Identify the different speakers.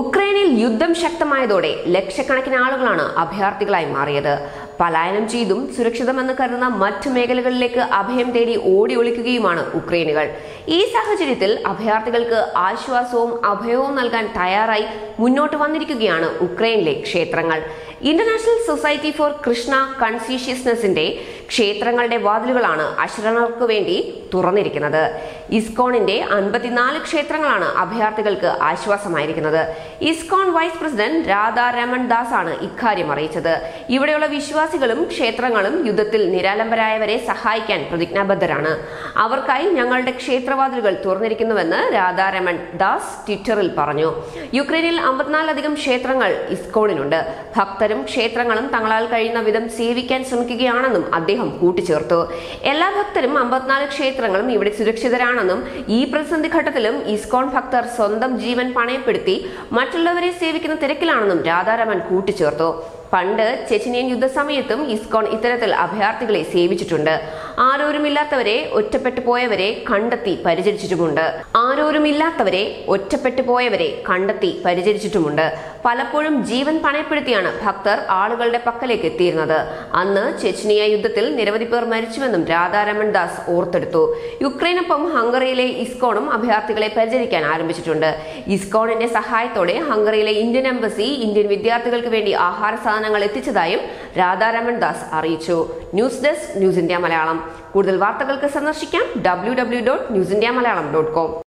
Speaker 1: ഉക്രൈനിൽ യുദ്ധം ശക്തമായതോടെ ലക്ഷക്കണക്കിന് ആളുകളാണ് അഭയാർത്ഥികളായി മാറിയത്. പലായനം ചെയ്തും സുരക്ഷിതമെന്ന് കരുതുന്ന മറ്റു മേഖലകളിലേക്ക് അഭയം തേടി ഓടി ഒളിക്കുകയുമാണ് ഉക്രൈനുകൾ. ഈ സാഹചര്യത്തിൽ അഭയാർത്ഥികൾക്ക് ആശ്വാസവും അഭയവും നൽകാൻ തയ്യാറായി മുന്നോട്ട് വന്നിരിക്കുകയാണ് ഉക്രൈനിലെ ക്ഷേത്രങ്ങൾ. ഇന്റർനാഷണൽ സൊസൈറ്റി ഫോർ കൃഷ്ണ കൺഫ്യൂഷ്യസ്നെസിന്റെ ക്ഷേത്രങ്ങളുടെ വാതിലുകളാണ് അശ്രണർക്ക് വേണ്ടി തുറന്നിരിക്കുന്നത്. ഇസ്കോണിന്റെ അൻപത്തിനാല് ക്ഷേത്രങ്ങളാണ് അഭയാർത്ഥികൾക്ക് ആശ്വാസമായിരിക്കുന്നത്. ISKCON vice president Radha Raman Das ആണ് ഇക്കാര്യം അറിയിച്ചത്. ഇവിടെയുള്ള വിശ്വാസികളും ക്ഷേത്രങ്ങളും യുദ്ധത്തിൽ നിരാലംബരായവരെ സഹായിക്കാൻ പ്രതിജ്ഞാബദ്ധരാണ്. അവർക്കായി ഞങ്ങളുടെ ക്ഷേത്രവാതിലുകൾ തുറന്നിരിക്കുന്നുവെന്ന് രാധാരമൺ ദാസ് ട്വിറ്ററിൽ പറഞ്ഞു. യുക്രൈനിൽ അമ്പത്തിനാലധികം ക്ഷേത്രങ്ങൾ ഇസ്കോണിനുണ്ട്. ഭക്തരും ക്ഷേത്രങ്ങളും തങ്ങളാൽ കഴിയുന്ന വിധം സേവിക്കാൻ ശ്രമിക്കുകയാണെന്നും അദ്ദേഹം കൂട്ടിച്ചേർത്തു. എല്ലാ ഭക്തരും അമ്പത്തിനാല് ക്ഷേത്രങ്ങളും ഇവിടെ സുരക്ഷിതരാണെന്നും ഈ പ്രതിസന്ധി ഘട്ടത്തിലും ഇസ്കോൺ ഭക്തർ സ്വന്തം ജീവൻ പണയപ്പെടുത്തി മറ്റുള്ളവരെ സേവിക്കുന്ന തിരക്കിലാണെന്നും രാധാരമൻ കൂട്ടിച്ചേർത്തു. പണ്ട് ചെച്ചിനിയൻ യുദ്ധസമയത്തും ഇസ്കോൺ ഇത്തരത്തിൽ അഭയാർത്ഥികളെ സേവിച്ചിട്ടുണ്ട്. ആരോരുമില്ലാത്തവരെ ഒറ്റപ്പെട്ടു പോയവരെ കണ്ടെത്തി പരിചരിച്ചിട്ടുമുണ്ട്. ആരോരുമില്ലാത്തവരെ ഒറ്റപ്പെട്ടു പോയവരെ കണ്ടെത്തി പരിചരിച്ചിട്ടുമുണ്ട്. പലപ്പോഴും ജീവൻ പണയപ്പെടുത്തിയാണ് ഭക്തർ ആളുകളുടെ പക്കലേക്ക് എത്തിയിരുന്നത്. അന്ന് ചെച്നിയ യുദ്ധത്തിൽ നിരവധി പേർ മരിച്ചുവെന്നും രാധാരമൺ ദാസ് ഓർത്തെടുത്തു. യുക്രൈനൊപ്പം ഹംഗറിയിലെ ഇസ്കോണും അഭയാർത്ഥികളെ പരിചരിക്കാൻ ആരംഭിച്ചിട്ടുണ്ട്. ഇസ്കോണിന്റെ സഹായത്തോടെ ഹംഗറിയിലെ ഇന്ത്യൻ എംബസി ഇന്ത്യൻ വിദ്യാർത്ഥികൾക്ക് വേണ്ടി ആഹാര സാധനങ്ങൾ എത്തിച്ചതായും രാധാരമൺ ദാസ് അറിയിച്ചു. News desk news India Malayalam. കൂടുതൽ വാർത്തകൾക്ക് സന്ദർശിക്കാം W W dot news India Malayalam dot com